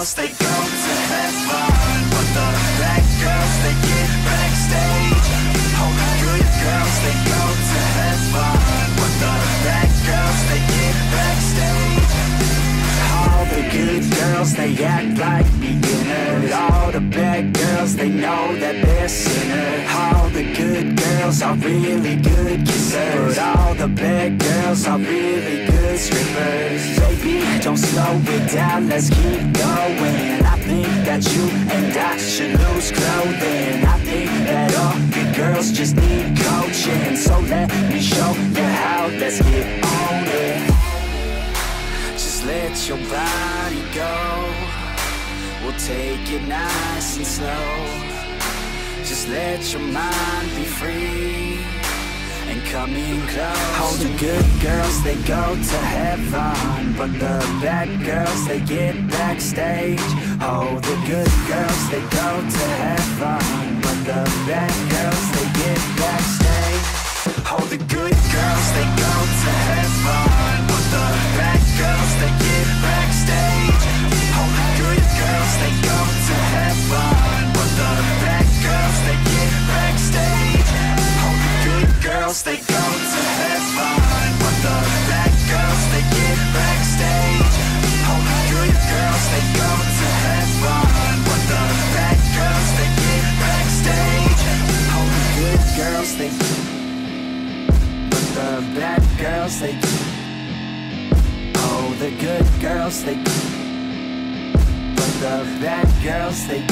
girls, they go to heaven But the bad girls, they get backstage. All the good girls, they go to heaven But the bad girls, they get backstage. All the good girls, they act like beginners. All the bad girls, they know that they're sinners. All the good girls are really good kissers. But all the bad girls are really good strippers Baby, don't slow it down, let's keep going. I think that you and I should lose clothing. I think that all good girls just need coaching. So let me show you how, let's get on it. Just let your body go. We'll take it nice and slow. Just let your mind be free Come close All the good girls, they go to heaven. But the bad girls, they get backstage. Oh, the good girls, they go to heaven. But the bad girls, they get backstage. Oh, the good girls, they go to heaven. But the bad girls, they get backstage. Oh, the good girls, they go to heaven. But the bad girls, they get backstage girls, they Oh, the good girls, they do. But the bad girls, they